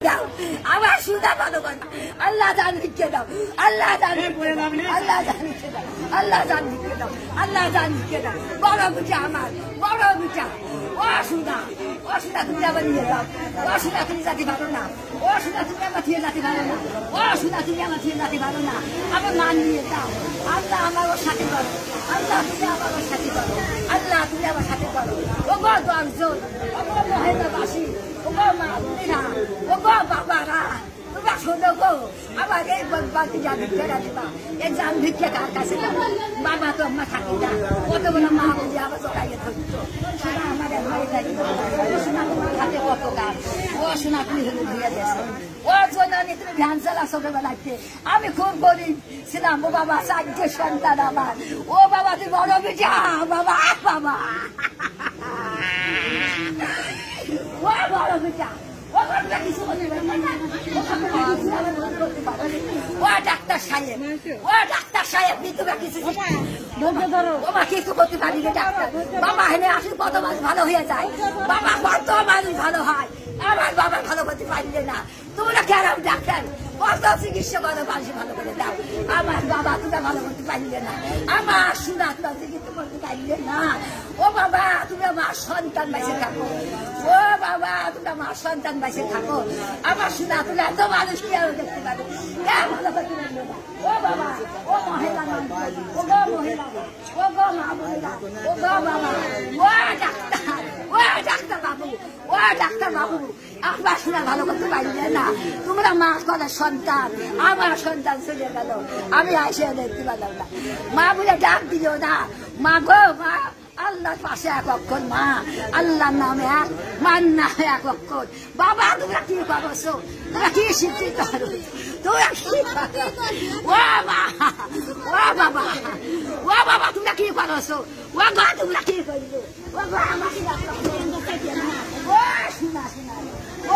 দাও। আমার সুদা ভালো করে আল্লাহ জান লিখে দাও। আল্লাহ জান আল্লাহ জান লিখে দাও। আল্লাহ জান লিখে দাও। আল্লাহ জান লিখে দাও। বড় বুঝা আমার। বড় বুঝা ও সুদা। ও সুদা তুমি আবার নিয়ে যাও। ও সুদা তুমি যাতে পারো না। ও সুদা তুমি আমার থিয়ে যাতে পারো না। ও সুদা তুমি আমার থিয়ে যাতে পারো না। আমার মান নিয়ে যাও। আল্লাহ আমার ওর সাথে করো। আল্লাহ তুমি আমার ওর সাথে করো। আল্লাহ তুমি আমার সাথে করো। ও গো দশজন। ও গো মহেন্দ্রবাসী। আমি খুব গরিব ছিলাম ও বাবা চারটে সন্তান আমার। ও বাবা তুই বড় বিজা বাবা বাবা। ও বড় বিজা ও ডাক্তার সাহেব ও ডাক্তার সাহেব কিন্তু কিছু বাবা কিছু করতে পারি ডাক্তার? বাবা হেনে আসলে কত মানুষ ভালো হয়ে যায়। বাবা কত মানুষ ভালো হয়। আমার বাবা ভালো করতে পারলে না। তোমরা কেন ডাক্তার? কত চিকিৎসা করো ভালো করে দাও। আমার বাবা তোমরা ভালো করতে পারলে না। আমার সুরা তোমরা চিকিৎসা করতে পারলে না। ও বাবা তুমি আমার সন্তান বেঁচে থাকো। ও বাবা তুমি আমার সন্তান বেঁচে থাকো। আমার সুরা তুমি এত মানুষ কি আরও দেখতে পাবে? ও বাবা, ও মহিলা ও ও ডাক্তার বাবু আমার শোনা ভালো করতে পারলে না। তোমরা মা কত সন্তান, আমার সন্তান চলে গেল। আমি আসে দেখতে পারলাম না। মা বলে, ডাক দিও না। মা, গো মা আল্লাহর পাশে এক অক্ষর মা। আল্লাহর নামে এক মান নামে এক অক্ষর বাবা, তোমরা কি করছ তোমরা কি শিক্ষিত?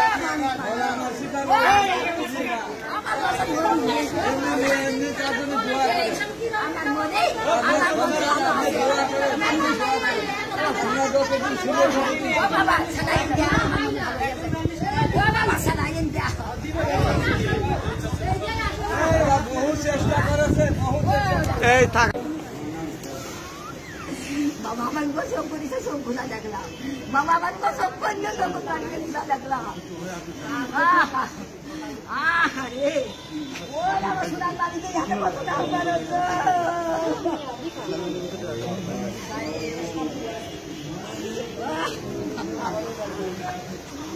আমার মানে আমার ভালো আছে। আমার মনে ও বাবা সালাইন দেয়া আমার মনে ভালো আছে। ও বাবা সালাইন দেয়া এই থাক। বাবা আমার গোসব করেছে শঙ্কুলা দেখলাম বাবা আমার গোসব করলে শঙ্কুলা দেখলাম আহা আহা রে ও আমার সোনার বাড়িতে এত কত দাম বেরোচ্ছে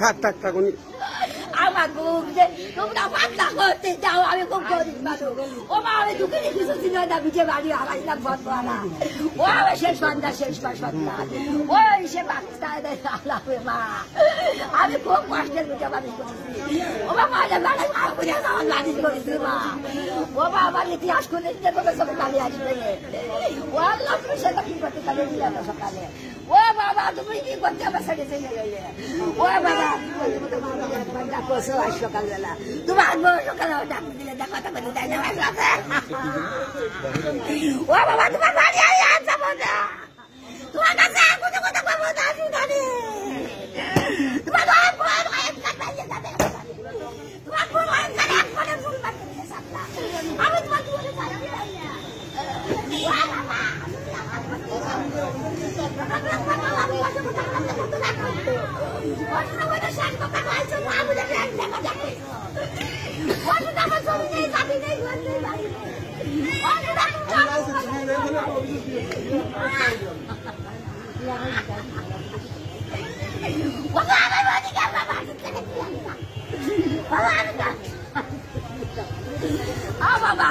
থাক থাক থাক, উনি আমার বুক যে তোমরা পাতলা করতে যাও আমি খুব গরিব মানুষ। ও মা, আমি দুঃখে কিছু ছিল না বিজে বাড়ি হারাইলাম বন্ধুরা ও আমি শেষ সন্ধ্যা শেষ পর সন্ধ্যা ওই সে বাচ্চা আলাপে মা। আমি খুব কষ্টের বিজে মানুষ করেছি। ও বাবা আমার বাড়ি মা বুঝে আমার মানুষ করেছি, মা। ও বাবা আমার ইতিহাস খুলে দিতে তোকে সব কালি আসবে। ও আল্লাহ সেটা কি করতে পারবে? সকালে? ও বাবা তুমি কি করতে আমার সাথে চলে গেলে ও বাবা ডাকো আজ সকালবেলা তোমার বউ সকালে ডাক দিলে ডাক কথা বলে তাই না আমার সাথে ও বাবা তোমার বাড়ি আমি আর যাব না তোমার কাছে আর কোনো কথা বলব না শুনানি তোমার বউ বউ এক কাটাইয়ে যাবে তোমার বউ এক কাটা এক করে ফুল মারতে দিয়ে সাপলা আমি তোমার জীবনে ছাড়া দিলাম না ও বাবা বাবা তুমি আমার